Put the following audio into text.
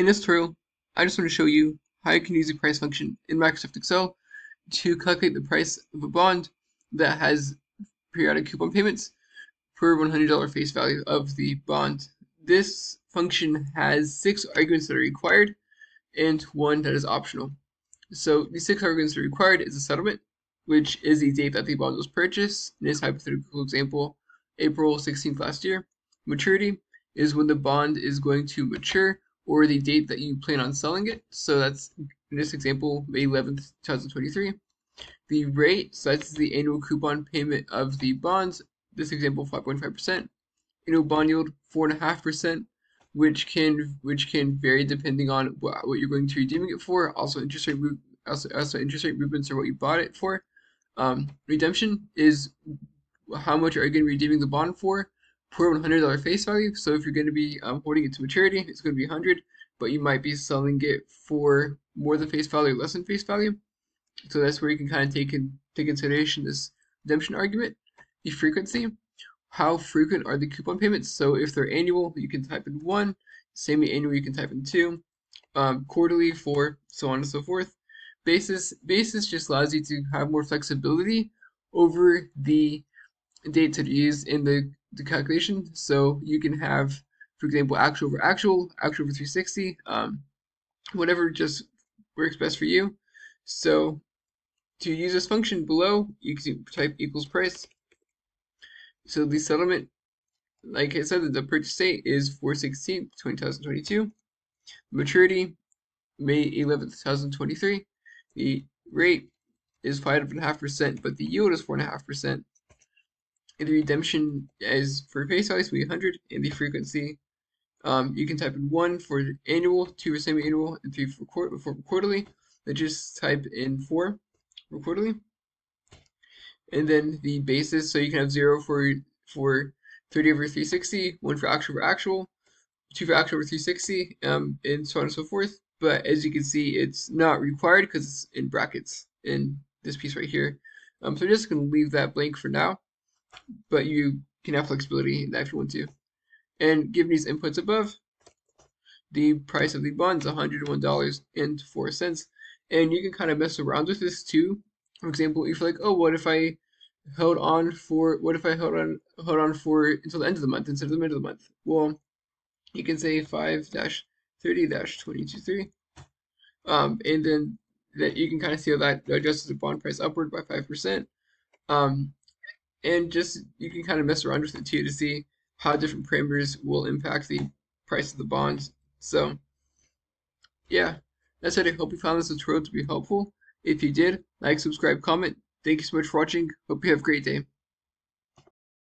In this tutorial, I just want to show you how you can use the price function in Microsoft Excel to calculate the price of a bond that has periodic coupon payments per $100 face value of the bond. This function has six arguments that are required and one that is optional. So the six arguments that are required is a settlement, which is the date that the bond was purchased. In this hypothetical example, April 16th last year. Maturity is when the bond is going to mature or the date that you plan on selling it. So that's in this example, May 11th, 2023. The rate, so that's the annual coupon payment of the bonds. This example, 5.5%. Annual bond yield, 4.5%, which can which can vary depending on what, what you're going to redeeming it for. Also, interest rate also, also interest rate movements are what you bought it for. Um, redemption is how much are you going to be redeeming the bond for per $100 face value. So if you're going to be um, holding it to maturity, it's going to be 100, but you might be selling it for more than face value, less than face value. So that's where you can kind of take in take consideration this redemption argument. The frequency, how frequent are the coupon payments? So if they're annual, you can type in one. Semi-annual, you can type in two. Um, quarterly, four, so on and so forth. Basis basis just allows you to have more flexibility over the dates that are used in the the calculation. So you can have, for example, actual over actual, actual over 360, um, whatever just works best for you. So to use this function below, you can type equals price. So the settlement, like I said, the purchase date is 416 2022. Maturity, May 11th, 2023. The rate is 5.5%, but the yield is 4.5% and the redemption is for face value will be 100 and the frequency um, you can type in 1 for annual, 2 for semi-annual, and 3 for, quart for quarterly. Then just type in 4 for quarterly. And then the basis, so you can have 0 for for 30 over 360, 1 for actual over actual, 2 for actual over 360, um, and so on and so forth. But as you can see, it's not required because it's in brackets in this piece right here. Um, so I'm just going to leave that blank for now but you can have flexibility in that if you want to. And given these inputs above, the price of the bond is $101.04. And you can kind of mess around with this too. For example, if you're like, oh, what if I held on for, what if I held on, held on for until the end of the month instead of the middle of the month? Well, you can say 5-30-223. Um, and then that you can kind of see how that adjusts the bond price upward by 5%. Um, and just you can kind of mess around with it too to see how different parameters will impact the price of the bonds. So yeah, that's it. I hope you found this tutorial to be helpful. If you did, like, subscribe, comment. Thank you so much for watching. Hope you have a great day.